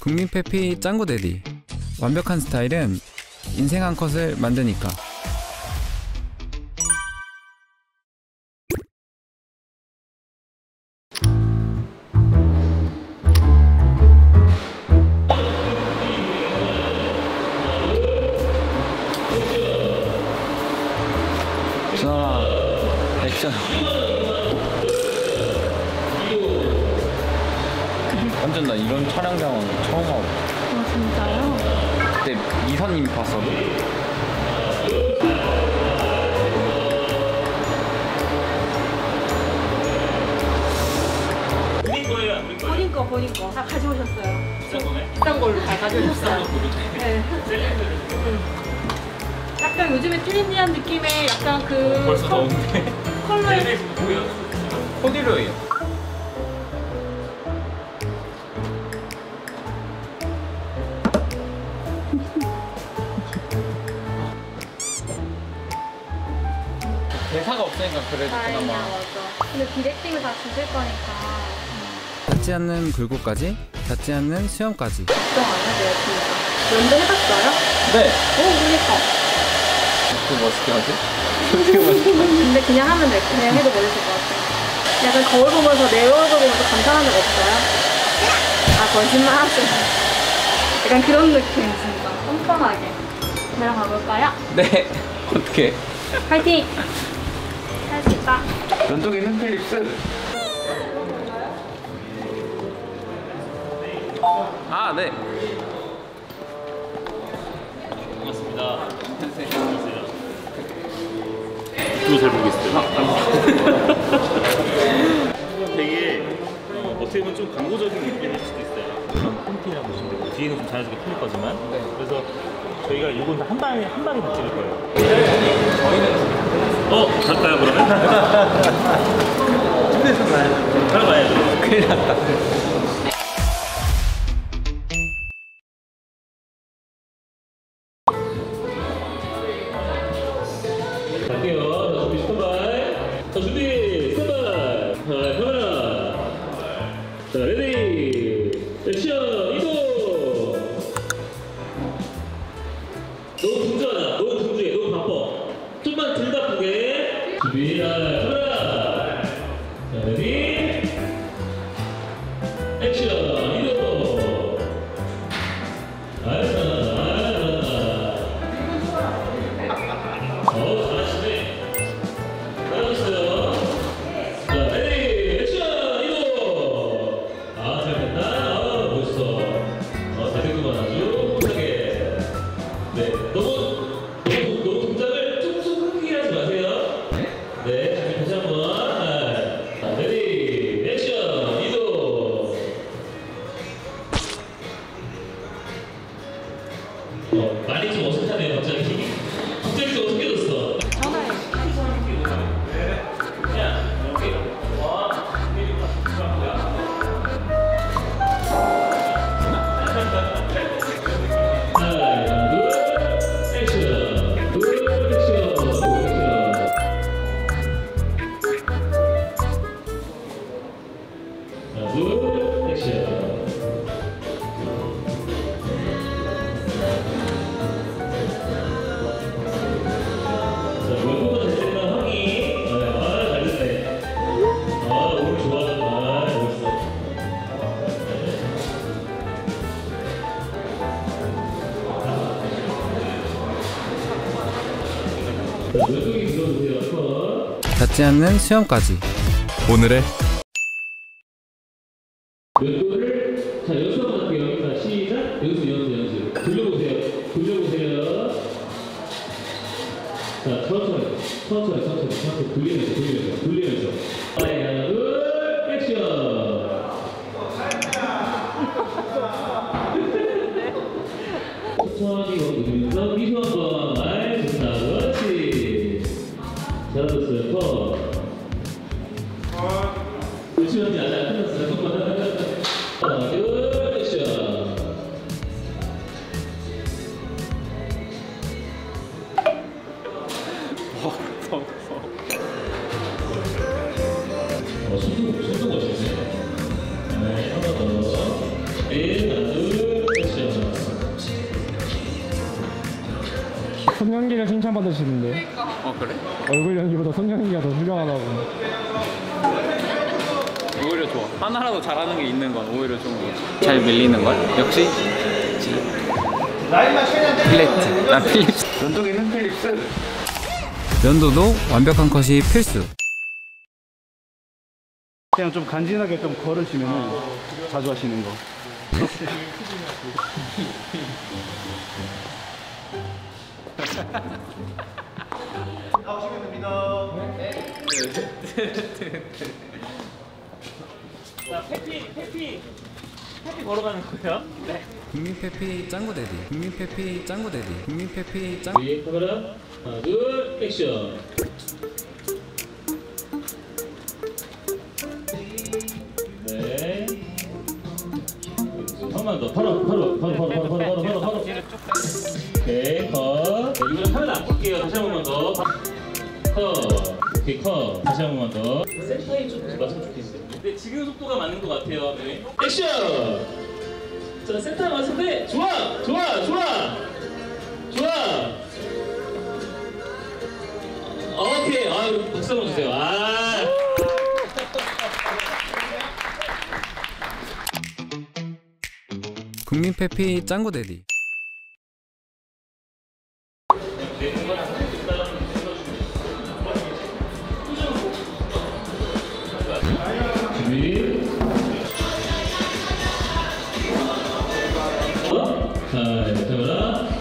국민 페피 짱구 데디. 완벽한 스타일은 인생 한 컷을 만드니까 완전 나 이런 촬영 장은 처음 와봐 아 진짜요? 그때 이사님이 봤어도 본인 거 본인 거 다 가져오셨어요. 비싼 걸로 다 가져오셨어요. 네. 음. 약간 요즘에 트렌디한 느낌의 약간 그 벌써 컬- 더운데 컬러의 코디로이야 대사가 없으니까 그래도 다행이야 그나마 맞아. 근데 디렉팅을 다 주실 거니까 닿지 않는 굴곡까지 닿지 않는 수영까지 걱정 안 해도 되니까. 연도 해봤어요? 네 오 그니까. 그 멋있게 하지? 어떻게 멋있게 근데 그냥 하면 돼. 그냥 해도 멋있을 것 같아. 약간 거울 보면서 내 얼굴 보면서 감탄한 적 없어요? 아 거짓말 하지. 약간 그런 느낌 진짜. 뻔뻔하게. 들어가 볼까요? 네 어떻게 파이팅! 할 수 있다. 눈독이는 필립스 아네 반갑습니다. 유튜브 잘 보고 있어요. 어, 어떻게 보면 좀 광고적인 느낌일 수도 있어요. 폰팅이라고 보시면 되고 뒤에는 좀 자연스럽게 풀릴 거지만 그래서 저희가 이건 한 방에 한 방에 다 찍을 거예요. 어 갈까요 그러면? 바로 가야죠. 큰일 났다 자, 갑 닿지 않는 수영까지 오늘의 왼손을 자 연습 한번 할게요. 자 시작. 연습 연습 연습. 돌려보세요. 돌려보세요. 자 천천히 천천히 천천히 천천히 돌리면서 돌리면서 돌리면서. 하나 둘 액션. 천천히 돌리면서 미소 한번. 그렇지. 잘하셨어요. 컷. 오히려 칭찬받으시는데 어 그래? 얼굴 연기보다 손 연기가 더 훌륭하다고 오히려 좋아. 하나라도 잘하는 게 있는 건 오히려 좋은 거지. 잘 밀리는 걸? 역시 필레트. 아 필립스. 면도기는 필립스. 면도도 완벽한 컷이 필수. 그냥 좀 간지나게 좀 걸으시면 자주 하시는 거. 나오시면 됩니다. 네. 자, 페피, 페피. 페피 걸어가는 거예요? 네. 국민 페피 짱구 데디. 국민 페피 짱구 데디. 국민 페피 짱. 네, 카메라 하나, 둘, 액션. 네. 한번더 바로. 오케이 컷 다시 한 번만 더. 센터에 좀 맞으면 좋겠어요 근데 지금 속도가 맞는 것 같아요. 네. 액션! 자 센터에 맞는데 좋아! 좋아! 좋아! 좋아! 오케이. 아 박수 한번 주세요. 아. 국민 페피 짱구 데디. 어, 자, 해보자.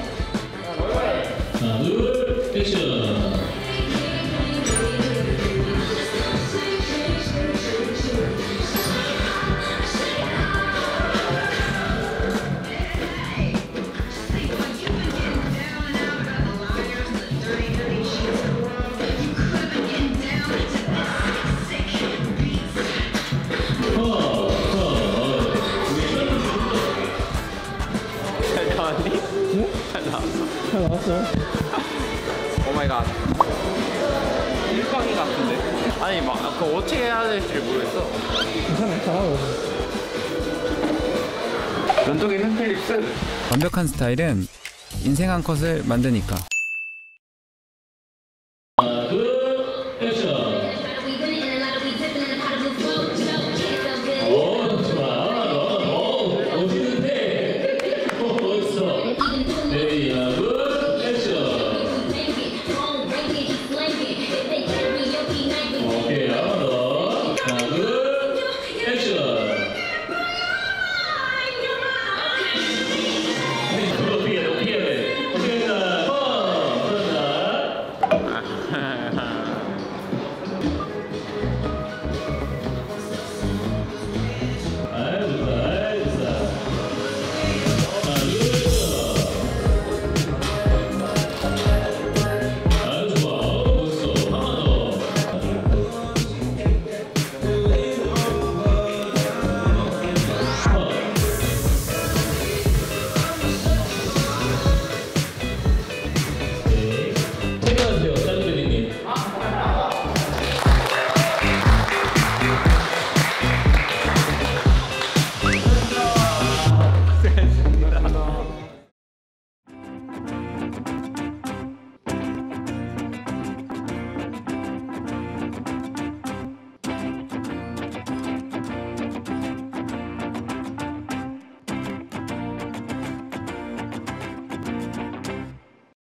My God. 일광이 같은데. 아니 막 그거 어떻게 해야 될지 모르겠어. 괜찮아요 잘하고 면도기는 필립스. 완벽한 스타일은 인생 한 컷을 만드니까.